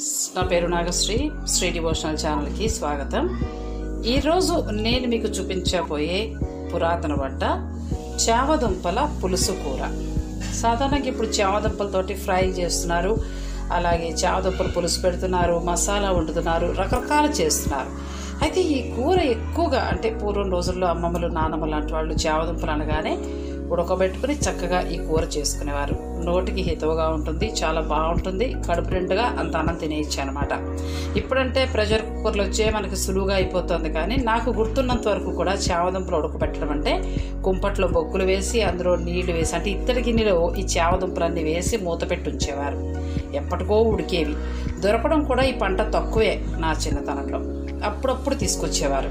Friends నా పేరు Nagasri. Shri devotional ఛానల్కి స్వాగతం. ఈరోజు నేను మీకు చూపించబోయే పురాతన వంట చామదుంపల పులుసు కూర. సాధారణంగా ఇప్పుడు చామదుంపలతోటి ఫ్రై చేస్తున్నారు. అలాగే చామదుంపలు పులుసు పెడుతున్నారు మసాలా వండుతున్నారు రకరకాలు చేస్తున్నారు. అయితే ఈ కూర ఎక్కువగా అంటే పూర్వం రోజుల్లో అమ్మమ్మలు నానమ్మలు లాంటి వాళ్ళు చామదుంపలు అనగానే ఉడకబెట్టుకుని చక్కగా ఈ కూర చేసుకునేవారు. నోటికి హితవుగా ఉంటుంది చాలా బాగుంటుంది కడుపు నిండుగా అంత అన్నం తినేయచ్చు అనమాట ఇప్పుడంటే ప్రెషర్ కుక్కర్లు వచ్చే మనకి సులువుగా అయిపోతుంది కానీ నాకు గుర్తున్నంత వరకు కూడా చావదుంపలు ఉడకబెట్టడం అంటే కుంపట్లో బొగ్గులు వేసి అందులో నీళ్ళు వేసి అంటే ఇత్తడి గిన్నెలో ఈ చావదుంపలన్నీ వేసి మూత పెట్టి ఉంచేవారు. ఎప్పటికో ఉడికేవి. దొరకడం కూడా ఈ పంట తక్కువే నా చిన్నతనంలో. అప్పుడప్పుడు తీసుకొచ్చేవారు.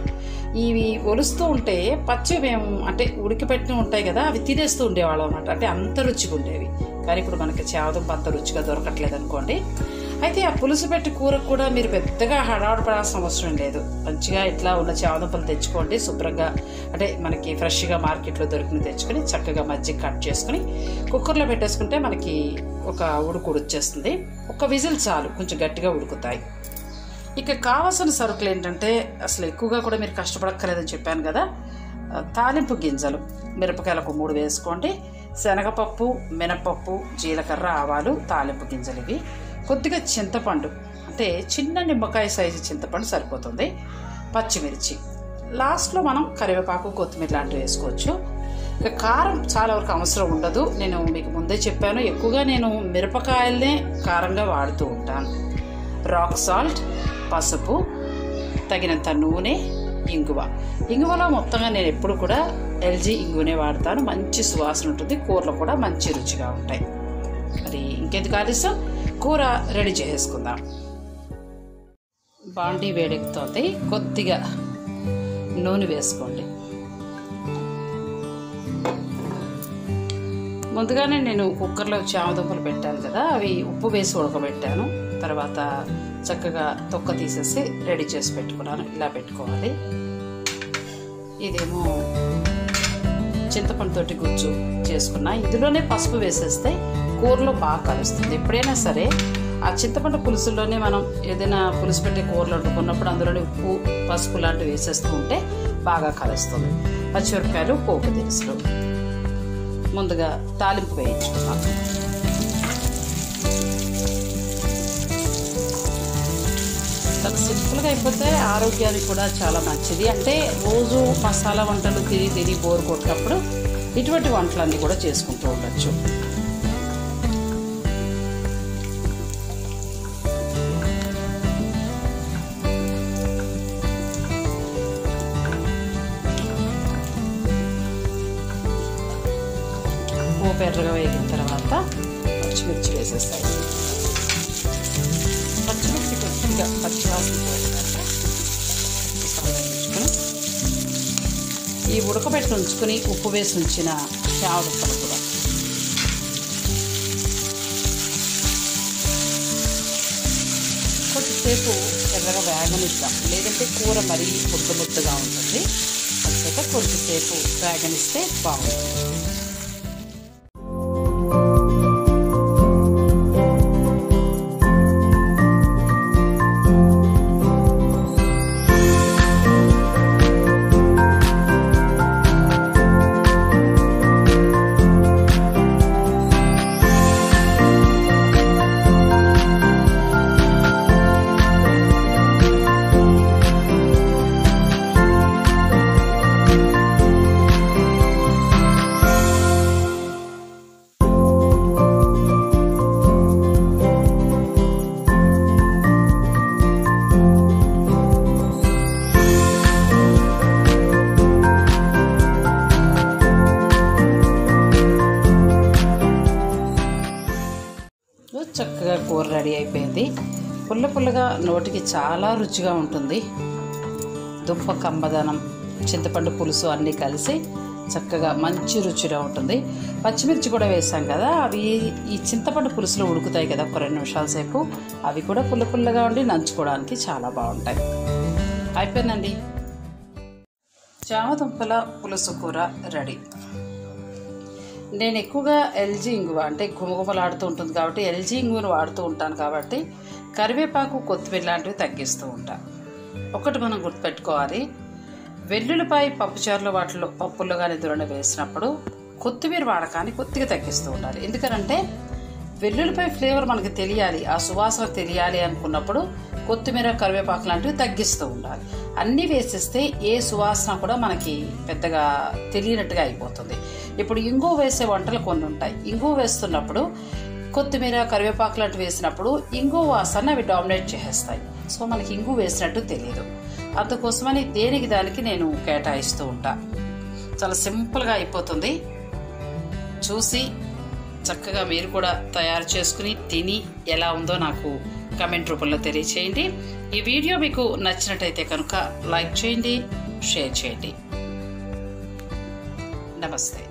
ఇవి ఒలుస్తూ ఉంటే పచ్చి మేము అంటే ఉడికిపెట్టిన ఉంటాయి కదా అవి తినేస్తూ ఉండేవాళ్ళం అనమాట అంటే అంత రుచిగా ఉండేవి. కానీ ఇప్పుడు మనకి చేవదం అంత రుచిగా దొరకట్లేదు అనుకోండి. అయితే ఆ పులుసు పెట్టి కూరకు కూడా మీరు పెద్దగా హడావుడిపడాల్సిన అవసరం లేదు. మంచిగా ఇట్లా ఉన్న చావదుంపలు తెచ్చుకోండి శుభ్రంగా అంటే మనకి ఫ్రెష్గా మార్కెట్లో దొరికిన తెచ్చుకొని చక్కగా మజ్జిగ కట్ చేసుకుని కుక్కర్లో పెట్టేసుకుంటే మనకి ఒక ఉడుకు వచ్చేస్తుంది ఒక విజిల్ చాలు కొంచెం గట్టిగా ఉడుకుతాయి. ఇక కావాల్సిన సరుకులు ఏంటంటే అసలు ఎక్కువగా కూడా మీరు కష్టపడక్కర్లేదని చెప్పాను కదా తాలింపు గింజలు. మిరపకాయలకు మూడు వేసుకోండి. శనగపప్పు మినపప్పు జీలకర్ర ఆవాలు తాలింపు గింజలు ఇవి. కొద్దిగా చింతపండు అంటే చిన్న నిమ్మకాయ సైజు చింతపండు సరిపోతుంది. పచ్చిమిర్చి. లాస్ట్లో మనం కరివేపాకు కొత్తిమీర లాంటివి వేసుకోవచ్చు. ఇక కారం చాలా వరకు అవసరం ఉండదు. నేను మీకు ముందే చెప్పాను ఎక్కువగా నేను మిరపకాయలనే కారంగా వాడుతూ ఉంటాను. రాక్ సాల్ట్ పసుపు తగినంత నూనె ఇంగువ. ఇంగువలో మొత్తంగా నేను ఎప్పుడు కూడా ఎల్జీ ఇంగువనే వాడతాను. మంచి సువాసన ఉంటుంది. కూరలు కూడా మంచి రుచిగా ఉంటాయి. మరి ఇంకెందుకు ఆలస్యం? కూర రెడీ చేసుకుందాం బాండీ వేడెక్కుతోంది. కొద్దిగా నూనె వేసుకోండి. ముందుగానే నేను కుక్కర్లో చామదుంపలు పెట్టాను కదా అవి ఉప్పు వేసి ఉడకబెట్టాను. తర్వాత చక్కగా తొక్క తీసేసి రెడీ చేసి పెట్టుకున్నాను. ఇలా పెట్టుకోవాలి. ఇదేమో చింతపండుతోటి గుజ్జు చేసుకున్నా. ఇందులోనే పసుపు వేసేస్తే కూరలో బాగా కలుస్తుంది. ఎప్పుడైనా సరే ఆ చింతపండు పులుసులోనే మనం ఏదైనా పులుసు పెట్టి కూరలు వండుకున్నప్పుడు అందులోనే ఉప్పు పసుపు లాంటివి వేసేస్తూ ఉంటే బాగా కలుస్తుంది. పచ్చిమిరపకాయలు పోపు దినుసులు. ముందుగా తాలింపు వేయించుకున్నాను సక్సెస్ఫుల్గా అయిపోతే ఆరోగ్యానికి కూడా చాలా మంచిది. అంటే రోజు మసాలా వంటలు తిని తిని బోర్ కొట్టినప్పుడు ఇటువంటి వంటలన్నీ కూడా చేసుకుంటూ ఉండొచ్చు. ఎర్రగా వేగిన తర్వాత పచ్చిమిర్చి వేసేస్తాయి ఈ ఉడకబెట్టి ఉంచుకొని ఉప్పు వేసి ఉంచిన చావదుప్పలు కూడా. కొద్దిసేపు ఎర్రగా వేగనిద్దాం. లేదంటే కూర మరీ ముద్ద ముద్దగా ఉంటుంది. అందుకే కొద్దిసేపు వేగనిస్తే బాగుంటుంది. చక్కగా కూర రెడీ అయిపోయింది. పుల్ల పుల్లగా నోటికి చాలా రుచిగా ఉంటుంది. దుంప కంబదనం చింతపండు పులుసు అన్నీ కలిసి చక్కగా మంచి రుచిగా ఉంటుంది. పచ్చిమిర్చి కూడా వేసాం కదా అవి ఈ చింతపండు పులుసులో ఉడుకుతాయి కదా ఒక రెండు నిమిషాల సేపు. అవి కూడా పుల్ల పుల్లగా ఉండి నంచుకోవడానికి చాలా బాగుంటాయి. అయిపోయిందండి. చామదుంపల పులుసు కూర రెడీ. నేను ఎక్కువగా ఎల్జీ ఇంగువ అంటే గుమగుమలాడుతూ ఉంటుంది కాబట్టి ఎల్జీ ఇంగువను వాడుతూ ఉంటాను కాబట్టి కరివేపాకు కొత్తిమీర లాంటివి తగ్గిస్తూ ఉంటాను ఒకటి మనం గుర్తుపెట్టుకోవాలి. వెల్లుల్లిపాయ పప్పుచారులు వాటిలో పప్పుల్లో కానీ దూరణ వేసినప్పుడు కొత్తిమీర వాడకాన్ని కొద్దిగా తగ్గిస్తూ ఉండాలి. ఎందుకనంటే వెల్లుల్లిపాయ ఫ్లేవర్ మనకి తెలియాలి ఆ సువాసన తెలియాలి అనుకున్నప్పుడు కొత్తిమీర కరివేపాకు లాంటివి తగ్గిస్తూ ఉండాలి. అన్నీ వేసేస్తే ఏ సువాసన కూడా మనకి పెద్దగా తెలియనట్టుగా అయిపోతుంది. ఇప్పుడు ఇంగు వేసే వంటలు కొన్ని ఉంటాయి. ఇంగు వేస్తున్నప్పుడు కొత్తిమీర కరివేపాకు లాంటివి వేసినప్పుడు ఇంగు వాసన అవి డామినేట్ చేసేస్తాయి. సో మనకి ఇంగు వేసినట్టు తెలియదు అందుకోసమని దేనికి దానికి నేను కేటాయిస్తూ ఉంటా. చాలా సింపుల్గా అయిపోతుంది. చూసి చక్కగా మీరు కూడా తయారు చేసుకుని తిని ఎలా ఉందో నాకు కమెంట్ రూపంలో తెలియచేయండి. ఈ వీడియో మీకు నచ్చినట్టయితే కనుక లైక్ చేయండి షేర్ చేయండి. నమస్తే.